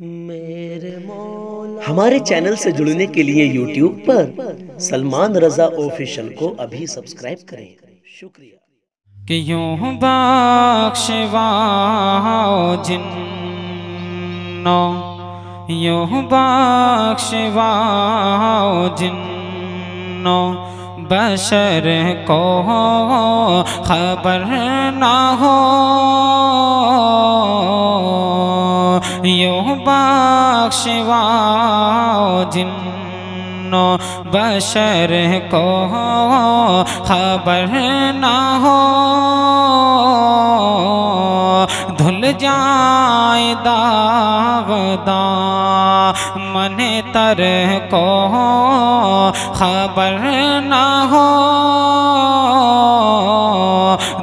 मेरे हमारे चैनल से जुड़ने के लिए YouTube पर सलमान रजा ऑफिशियल को अभी सब्सक्राइब करें। शुक्रिया। कि यूँ बख्शवाओ जिन्नो? यूँ बख्शवाओ जिन्नो? बशर को खबर ना हो। यूं बख्शवाओ जिन्नो बशर को खबर ना हो। धुल जाए दागदा मन तर को खबर ना हो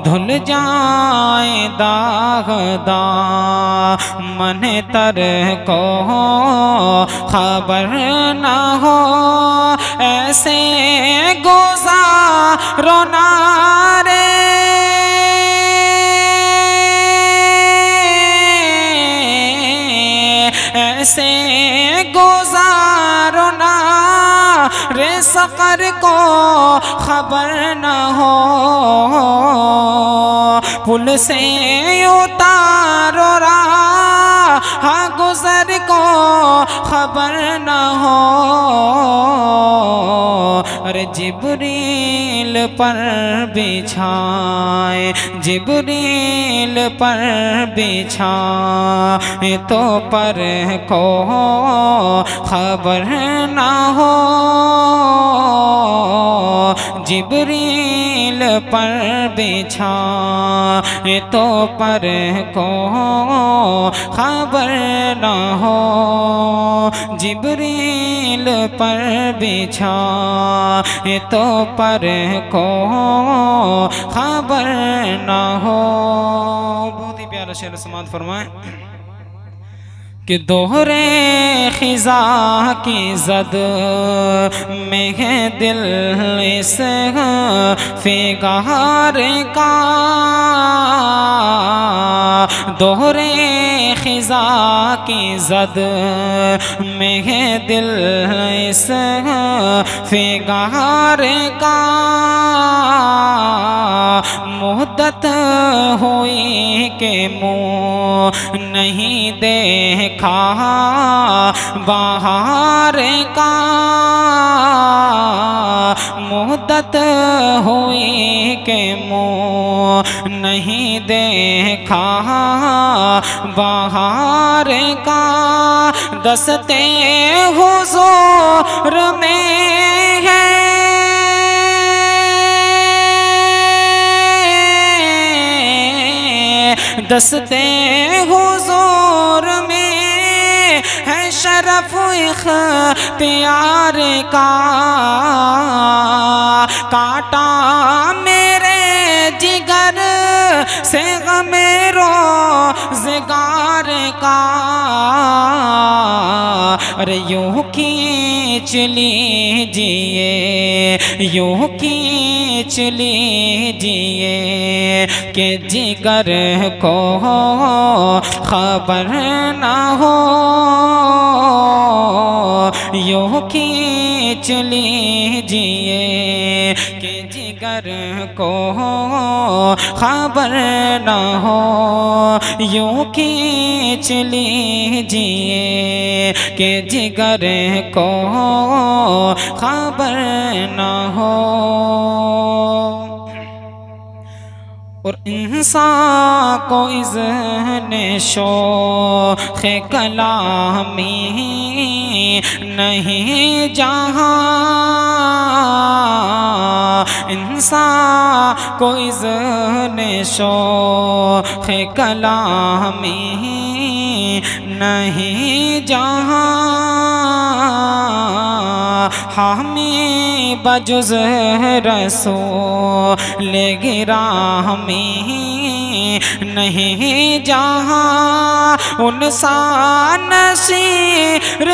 धुल जाए दागदा मन तर को खबर ना हो। ऐसे गुजारो नारे ऐसे गुजारो ना रे सकर को खबर न हो। पुल से उतारो रहा गुजर को खबर न हो। अरे जिबरील पर बिछाए, जिबरील पर बिछाए तो पर को खबर ना हो। जिबरील पर बिछाए तो पर को खबर ना हो। जिबरील पर बिछा तो पर को खबर ना हो। बहुत ही प्यारा शेर समाज फरमाए। कि दोहरे खिजा की जद में है दिल इस फिगार का। दोहरे खिजा की जद में है दिल इस फिगार का। मुद्दत हुई के मुँह नहीं देखा, बाहर का मुद्दत हुई के मुँह नहीं देखा, बाहर का दसते हुजूर में दसते हुजूर में है शरफ इख्तियार का काटा मेरे जिगर से मेरो जिगार का। अरे यूँ खींच लीजिए, यूँ खींच लीजिए के जिगर को खबर ना हो। यूँ खींच लीजिए के जिगर को खबर ना हो। यूँ खींच लीजिए के जिगर को खबर न हो। और इंसान को इज़न शोख कलामी नहीं जहाँ। इंसान को इज़न शोख कलामी नहीं जहाँ। हमें बजुज रसो ले गिरा, हमें नहीं जहाँ। उन सानसीर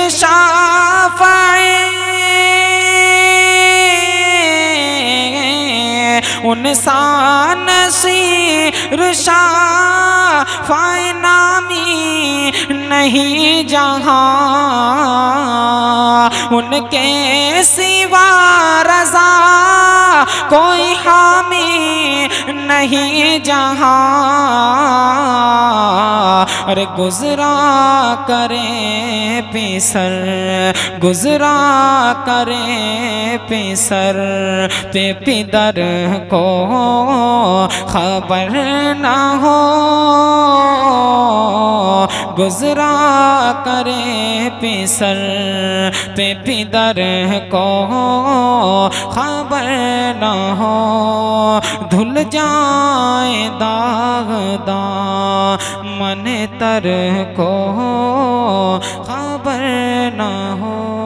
शाफ़ाए उन सानसीर शाफ़ाए नामी नहीं जहाँ उनके सिवा रजा कोई हामी नहीं जहाँ। अरे गुजरा करें पेसर, गुजरा करें पेसर पे पिदर को खबर ना हो। गुजरा करे पिसर पे पिदर को खबर न हो। धुल जाए दागदा मन तर को खबर न हो।